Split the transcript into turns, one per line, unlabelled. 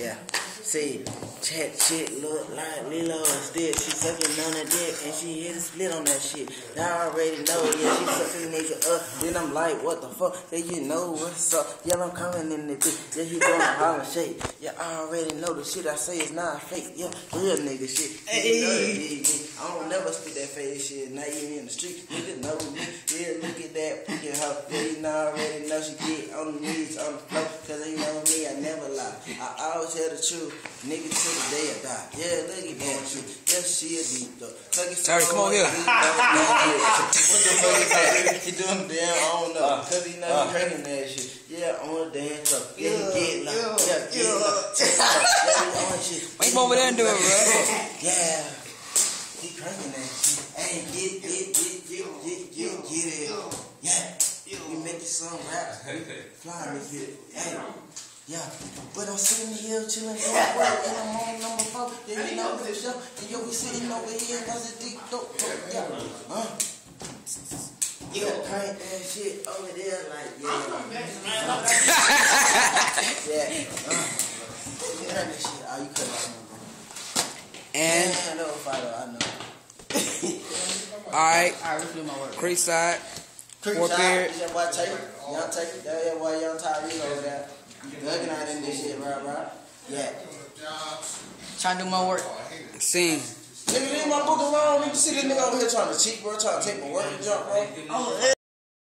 Yeah. See, chat shit look like Lilo and still she sucking on the dick and she hit a split on that shit. Now I already know, yeah, she sucking nigga up. Then I'm like, what the fuck? Then you know what's up. Yeah, I'm coming in the dick. Yeah, he doing a holler shake. Yeah, I already know the shit I say is not fake. Yeah, real nigga shit. Hey. I don't never spit that fake shit. Not even in the street. Nigga know me. Yeah, look at that. Freaking hoe. Yeah, you know already know she get on the knees on the floor. Cause you know me, I never. I tell the truth. Nigga till the day I die. Yeah, look at that shit. Yeah, she a deep though.
Terry, come on here.
what the fuck is that? He doing damn, I don't know. Cause he know he uh. hurting that shit. Yeah, on the damn truck. Yeah, he get like, yeah, get like. Yeah, he on shit.
Why over there and do it, bro?
Yeah. He cranking that shit. Hey, get, get, get, get, get, get, get it. Yeah. We make some rap. Fly me, get it. Hey. Yeah, but I'm sitting here chilling doing work and I'm on number four. Yeah, you know for sure. And yo, we sitting over here cause it's deep dope. Yeah, huh? You got crank that shit over there like, yeah. yeah, uh. You heard that shit. Oh, you cut that number.
And
Yeah, no fighter, I know.
alright,
Alright, let's do my work.
creek side.
Creek
Four
side,
period.
That take it. Young take it. That boy young Tyree over there. Dugging out in this shit, bro, bro. Yeah.
Trying to do my work.
Sing.
Nigga, leave my book alone. You see this nigga over here trying to cheat, bro. Trying to take my work and jump, bro. Oh,